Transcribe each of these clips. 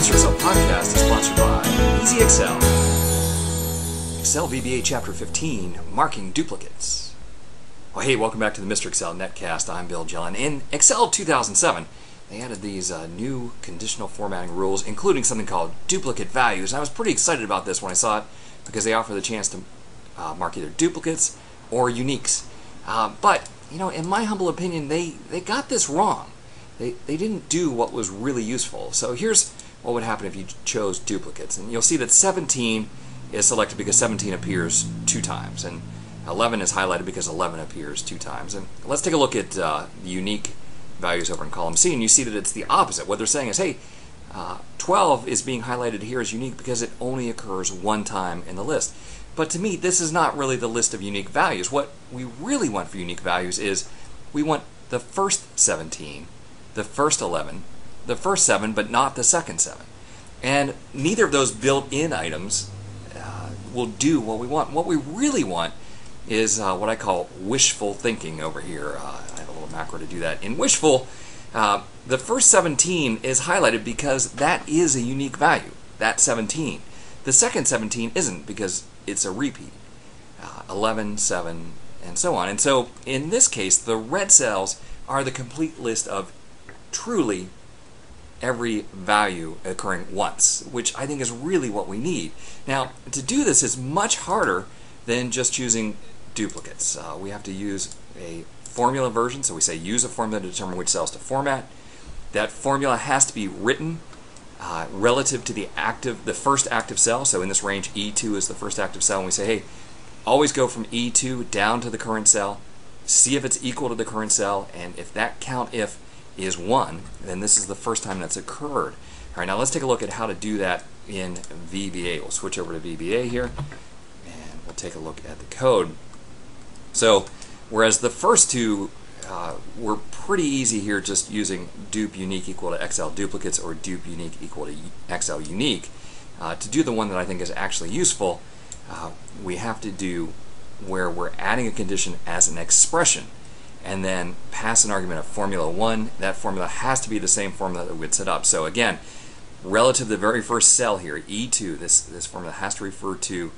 Mr. Excel podcast is sponsored by Easy Excel. Excel VBA Chapter 15 Marking Duplicates. Well, hey, welcome back to the Mr. Excel Netcast. I'm Bill Jelen. In Excel 2007, they added these uh, new conditional formatting rules, including something called duplicate values. And I was pretty excited about this when I saw it because they offer the chance to uh, mark either duplicates or uniques. Uh, but, you know, in my humble opinion, they, they got this wrong. They, they didn't do what was really useful. So here's what would happen if you chose duplicates. And you'll see that 17 is selected because 17 appears two times. And 11 is highlighted because 11 appears two times. And let's take a look at uh, unique values over in column C, and you see that it's the opposite. What they're saying is, hey, uh, 12 is being highlighted here as unique because it only occurs one time in the list. But to me, this is not really the list of unique values. What we really want for unique values is we want the first 17, the first 11, the first 7, but not the second 7. And neither of those built-in items uh, will do what we want. What we really want is uh, what I call wishful thinking over here. Uh, I have a little macro to do that. In wishful, uh, the first 17 is highlighted because that is a unique value, that 17. The second 17 isn't because it's a repeat. Uh, 11, 7, and so on. And so in this case, the red cells are the complete list of truly every value occurring once, which I think is really what we need. Now, to do this is much harder than just choosing duplicates. Uh, we have to use a formula version, so we say use a formula to determine which cells to format. That formula has to be written uh, relative to the active, the first active cell. So in this range, E2 is the first active cell, and we say, hey, always go from E2 down to the current cell, see if it's equal to the current cell, and if that count if is 1, then this is the first time that's occurred. All right, now let's take a look at how to do that in VBA. We'll switch over to VBA here, and we'll take a look at the code. So, whereas the first two uh, were pretty easy here just using dupe unique equal to XL duplicates or dupe unique equal to XL unique, uh, to do the one that I think is actually useful, uh, we have to do where we're adding a condition as an expression and then pass an argument of formula 1. That formula has to be the same formula that we would set up. So again, relative to the very first cell here, E2, this, this formula has to refer to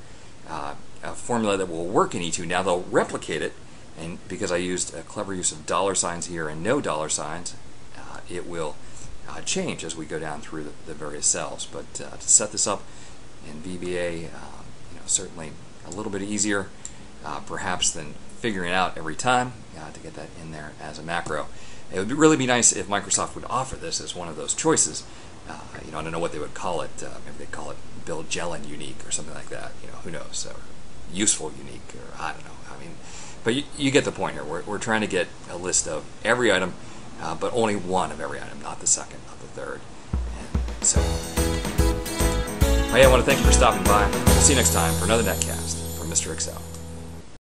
uh, a formula that will work in E2. Now they'll replicate it, and because I used a clever use of dollar signs here and no dollar signs, uh, it will uh, change as we go down through the, the various cells. But uh, to set this up in VBA, um, you know, certainly a little bit easier, uh, perhaps, than figuring it out every time uh, to get that in there as a macro. It would really be nice if Microsoft would offer this as one of those choices. Uh, you know, I don't know what they would call it. Uh, maybe they call it Bill Jelen unique or something like that. You know, who knows? Or useful unique, or I don't know. I mean, but you, you get the point here. We're, we're trying to get a list of every item, uh, but only one of every item, not the second, not the third. And so, oh yeah, I want to thank you for stopping by. We'll see you next time for another netcast from Mr. Excel.